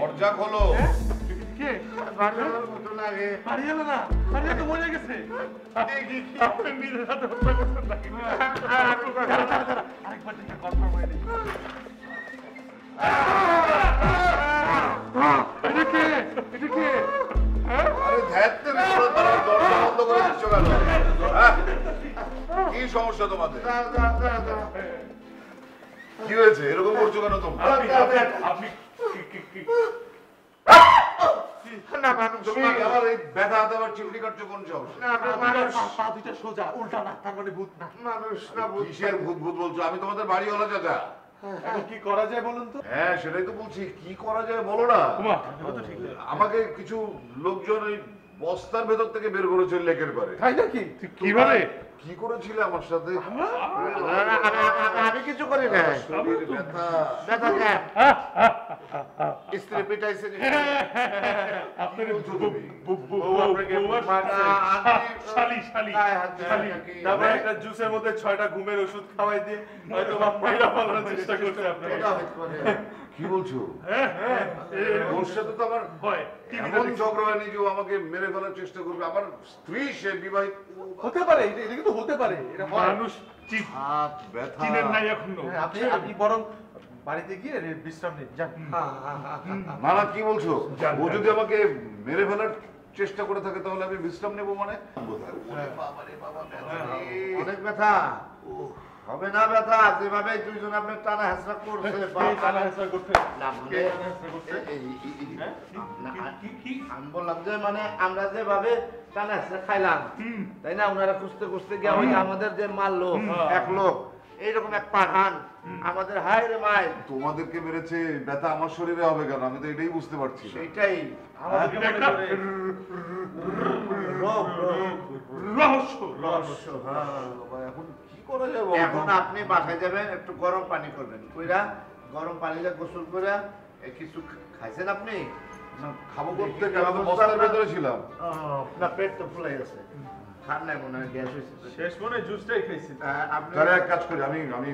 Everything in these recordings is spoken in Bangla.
দরজা খোলো কে না পারিয়ে তো মরে গেছে মিলে সাথে হত্যা করছেন নাকি সমস্যা তোমাদের। কি হয়েছে? এরকম করছ কেন তোমরা? আপনি আপনি- আপনি কি- কি- কি- না মানুষ তুমি আমার এই ব্যথা হাতে আবার চিমটি কাটছো কোন সাহস? না মানুষ পা- পা দুইটা সোজা উল্টা না তার মানে ভূত না। মানুষ না বুঝ কিসের ভূত ভূত বলছো? আমি তোমাদের বাড়ি হলো চাচা কি করা যায় বলুন তো? হ্যাঁ সেটাই তো বলছি। কি করা যায় বলো না? তো ঠিক আমাকে কিছু লোকজন ওই বস্তার ভেতর থেকে বের করেছে লেকের পারে। তাই নাকি? কীভাবে? কি করেছিলে আমার সাথে? আমি কিছু করি না শরীর ব্যথা। ব্যথা স্ত্রী পিটাইছে তুমি? শালি শালি শালি। তারপরে একটা জুসের মধ্যে ছয়টা ঘুমের ওষুধ খাওয়াই দিয়ে হয়তো বা মাইরা ফেলানোর চেষ্টা করছে আপনাকে কি বলছো? ওর সাথে তো আমার হয়। এমন ঝগড়া হয়নি যে ও আমাকে মেরে ফেলার চেষ্টা করবে। আমার স্ত্রী সে বিবাহিত হতে পারে এটা কিন্তু হতে পারে এটা মানুষ চি- হাত ব্যথা। চিনেন নাই এখনও। হ্যাঁ, আপনি আপনি বরং বাড়িতে গিয়ে রে- বিশ্রাম নিন যান। না না কি বলছো? ও যদি আমাকে মেরে ফেলার চেষ্টা করে থাকে তাহলে আমি বিশ্রাম নেব মানে? বাবা রে বাবা, ব্যথা। রে। অনেক ব্যথা। হবে না ব্যথা যেভাবে দুইজন আপনি টানা হেসরা করছে টানা না, মানে- টানা হ্যাঁ? না, কি কি আমি বললাম যে মানে আমরা যেভাবে টানা হেসরা খাইলাম তাই না? ওনারা খুঁজতে খুঁজতে গিয়ে আমাদের যে মারলো এক লোক এইরকম এক পাঠান। আমাদের হায় রে মায় তোমাদেরকে মেরেছে ব্যথা আমার শরীরে হবে কেন? আমি তো এটাই বুঝতে পারছি রহস্য, হ্যাঁ। এখন? এখন আপনি বাসায় যাবেন একটু গরম পানি করবেন। কইরা গরম পানিতে গোসল করে কিছু খাইছেন আপনি? খাব করতে বস্তার ভেতরে ছিলাম। না পেট তো ফুলে গেছে খান মনে হয় গ্যাস হয়েছে। শেষ মনে জুসটাই খাইছি। আপনি তাহলে এক কাজ করি আমি আমি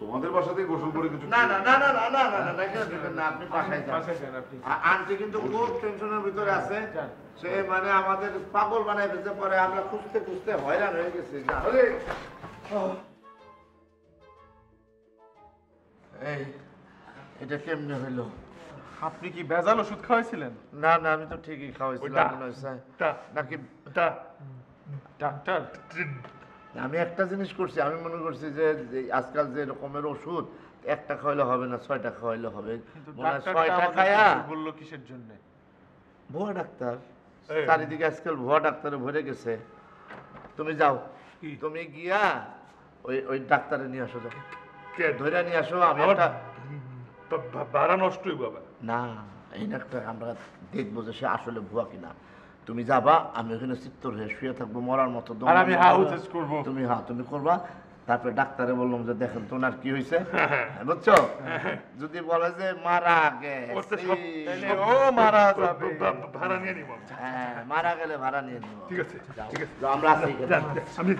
তোমাদের বাসাতেই গোসল করে কিছু না না না না না না না না না আপনি বাসায় যান। আন্টি কিন্তু খুব টেনশনের ভিতরে আছে। সে মানে আমাদের পাগল বানাই ফেলতে পরে আমরা খুঁজতে খুঁজতে হয়রান হয়ে গেছি। এই এটা কেমনে হইল? আপনি কি ভেজাল ওষুধ খাওয়াইছিলেন? না না আমি তো ঠিকই খাওয়াইছিলাম মনে হচ্ছে। নাকি ডাক্তার আমি একটা জিনিস করছি আমি মনে করছি যে আজকাল যে রকমের ওষুধ একটা খাওয়াইলে হবে না ছয়টা খাওয়াইলে হবে। ছয়টা খায়া বলল কিসের জন্য? ভুয়া ডাক্তার। চারিদিকে আজকাল ভুয়া ডাক্তারে ভরে গেছে। তুমি যাও। তুমি গিয়া ওই ওই ডাক্তারে নিয়ে আসো যাও। কে? ধরে নিয়ে আসো আমি একটা ভাড়া নষ্ট হইব না এই একটা আমরা দেখব যে সে আসলে ভুয়া কিনা। তুমি যাবা আমি ওখানে চিত্তর হয়ে শুয়ে থাকব মরার মতো আর আমি হা করব। তুমি হ্যাঁ তুমি করবা। তারপরে ডাক্তারে বললাম যে দেখেন তোমার কি হয়েছে? বুঝছ? যদি বলে যে মারা ও মারা যাবে। ভাড়া নিয়ে নিব। হ্যাঁ মারা গেলে ভাড়া নিয়ে নিব। ঠিক আছে ঠিক আছে। আমরা আছি আমি।